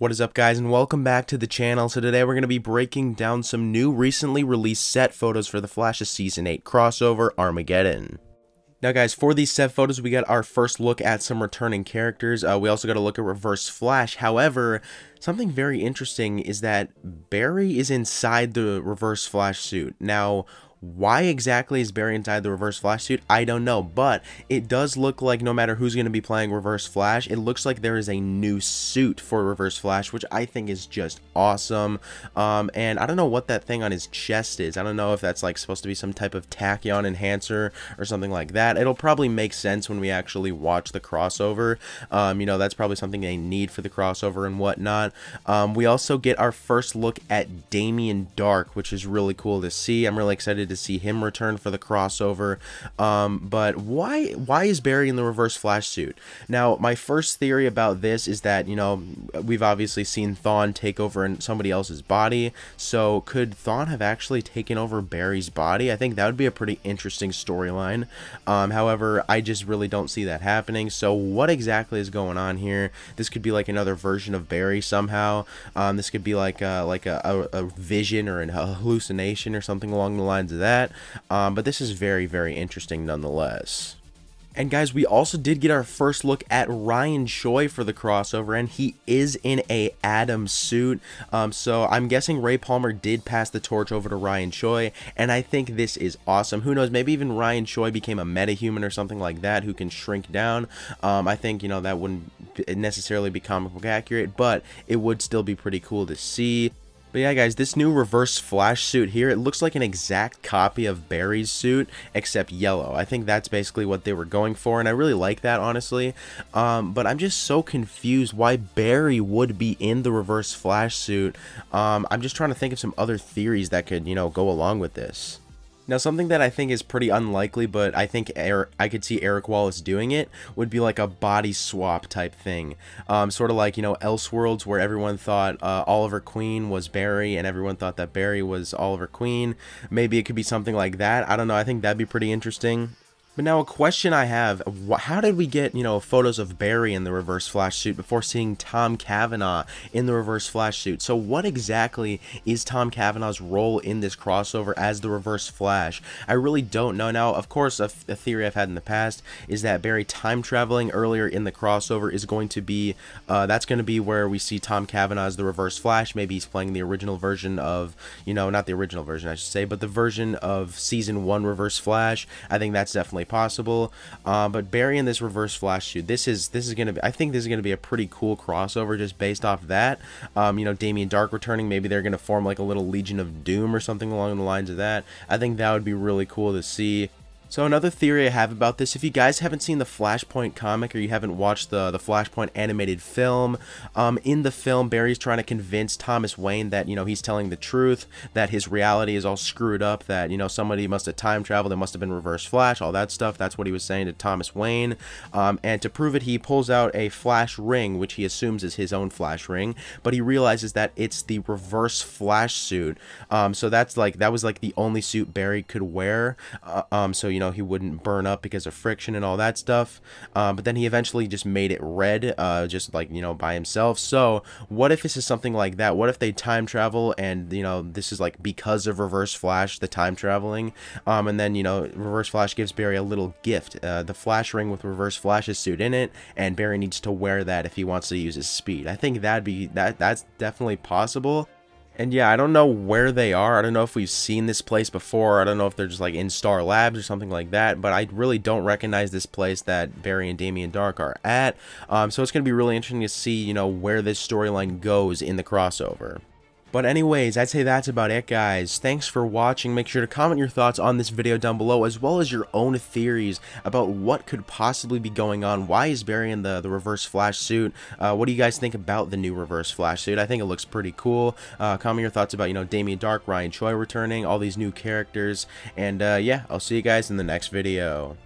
What is up guys and welcome back to the channel. So today we're going to be breaking down some new recently released set photos for the Flash's Season 8 crossover Armageddon. Now guys, for these set photos, we got our first look at some returning characters. Uh, we also got a look at Reverse Flash. However, something very interesting is that Barry is inside the Reverse Flash suit. Now, why exactly is Barry inside the Reverse Flash suit? I don't know, but it does look like no matter who's going to be playing Reverse Flash, it looks like there is a new suit for Reverse Flash, which I think is just awesome. Um, and I don't know what that thing on his chest is. I don't know if that's like supposed to be some type of tachyon enhancer or something like that. It'll probably make sense when we actually watch the crossover. Um, you know, that's probably something they need for the crossover and whatnot. Um, we also get our first look at Damien Darhk, which is really cool to see. I'm really excited to see him return for the crossover. Um, but why why is Barry in the Reverse Flash suit? Now, my first theory about this is that you know we've obviously seen Thawne take over in somebody else's body. So could Thawne have actually taken over Barry's body? I think that would be a pretty interesting storyline. Um, however, I just really don't see that happening. So what exactly is going on here? This could be like another version of Barry somehow. Um, this could be like a, like a, a, a vision or a hallucination or something along the lines of that. Um, but this is very, very interesting nonetheless. And guys, we also did get our first look at Ryan Choi for the crossover, and he is in a Atom suit. Um, so I'm guessing Ray Palmer did pass the torch over to Ryan Choi, and I think this is awesome. Who knows, maybe even Ryan Choi became a metahuman or something like that who can shrink down. Um, I think, you know, that wouldn't necessarily be comic book accurate, but it would still be pretty cool to see. But yeah, guys, this new reverse flash suit here, it looks like an exact copy of Barry's suit, except yellow. I think that's basically what they were going for, and I really like that, honestly. Um, but I'm just so confused why Barry would be in the reverse flash suit. Um, I'm just trying to think of some other theories that could, you know, go along with this. Now, something that I think is pretty unlikely, but I think Eric, I could see Eric Wallace doing it, would be like a body swap type thing. Um, sort of like, you know, Elseworlds, where everyone thought uh, Oliver Queen was Barry, and everyone thought that Barry was Oliver Queen. Maybe it could be something like that. I don't know. I think that'd be pretty interesting. But now a question I have, how did we get, you know, photos of Barry in the reverse flash suit before seeing Tom Cavanagh in the reverse flash suit? So what exactly is Tom Cavanagh's role in this crossover as the reverse flash? I really don't know. Now, of course, a, a theory I've had in the past is that Barry time traveling earlier in the crossover is going to be, uh, that's going to be where we see Tom Cavanagh as the reverse flash. Maybe he's playing the original version of, you know, not the original version, I should say, but the version of season one reverse flash. I think that's definitely possible. Uh, but Barry in this reverse flash suit, this is this is gonna be. I think this is gonna be a pretty cool crossover just based off that. Um, you know, Damien Darhk returning. Maybe they're gonna form like a little Legion of Doom or something along the lines of that. I think that would be really cool to see. So another theory I have about this, if you guys haven't seen the Flashpoint comic or you haven't watched the, the Flashpoint animated film, um, in the film, Barry's trying to convince Thomas Wayne that, you know, he's telling the truth, that his reality is all screwed up, that, you know, somebody must have time traveled, it must have been Reverse Flash, all that stuff. That's what he was saying to Thomas Wayne. Um, and to prove it, he pulls out a Flash ring, which he assumes is his own Flash ring, but he realizes that it's the Reverse Flash suit. Um, so that's like, that was like the only suit Barry could wear. Uh, um, so, you you know, he wouldn't burn up because of friction and all that stuff. Um, but then he eventually just made it red, uh, just like, you know, by himself. So what if this is something like that? What if they time travel and, you know, this is like because of Reverse Flash, the time traveling? Um, and then, you know, Reverse Flash gives Barry a little gift, uh, the Flash ring with Reverse Flash's suit in it, and Barry needs to wear that if he wants to use his speed. I think that'd be, that that's definitely possible. And yeah, I don't know where they are. I don't know if we've seen this place before. I don't know if they're just like in Star Labs or something like that. But I really don't recognize this place that Barry and Damien Darhk are at. Um, so it's going to be really interesting to see, you know, where this storyline goes in the crossover. But anyways, I'd say that's about it, guys. Thanks for watching. Make sure to comment your thoughts on this video down below, as well as your own theories about what could possibly be going on. Why is Barry in the, the reverse flash suit? Uh, what do you guys think about the new reverse flash suit? I think it looks pretty cool. Uh, comment your thoughts about, you know, Damien Darhk, Ryan Choi returning, all these new characters. And uh, yeah, I'll see you guys in the next video.